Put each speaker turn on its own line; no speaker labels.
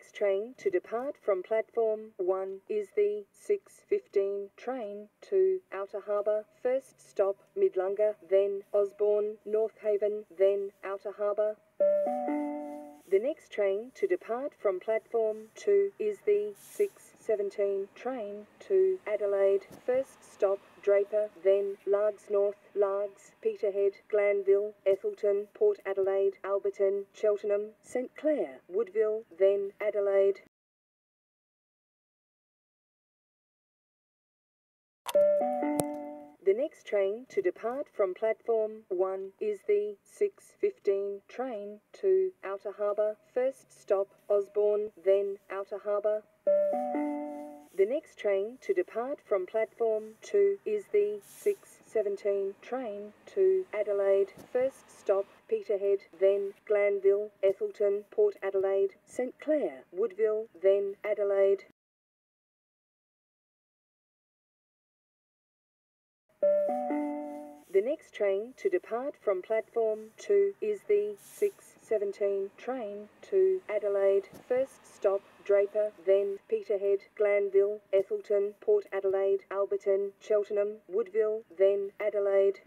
Next train to depart from platform 1 is the 6.15 train to Outer Harbour. First stop Midlunga, then Osborne, North Haven, then Outer Harbour. The next train to depart from platform 2 is the 6.17 train to Adelaide. First then Largs North, Largs, Peterhead, Glanville, Ethelton, Port Adelaide, Alberton, Cheltenham, St Clair, Woodville, then Adelaide. The next train to depart from platform 1 is the 6.15 train to Outer Harbour. First stop Osborne, then Outer Harbour. Next train to depart from platform 2 is the 6.17 train to Adelaide. First stop Peterhead, then Glanville, Ethelton, Port Adelaide, St Clair, Woodville, then Adelaide. The next train to depart from platform 2 is the 6.17 train to Adelaide. First stop Draper, then Peterhead, Glanville, Ethelton, Port Adelaide, Alberton, Cheltenham, Woodville, then Adelaide.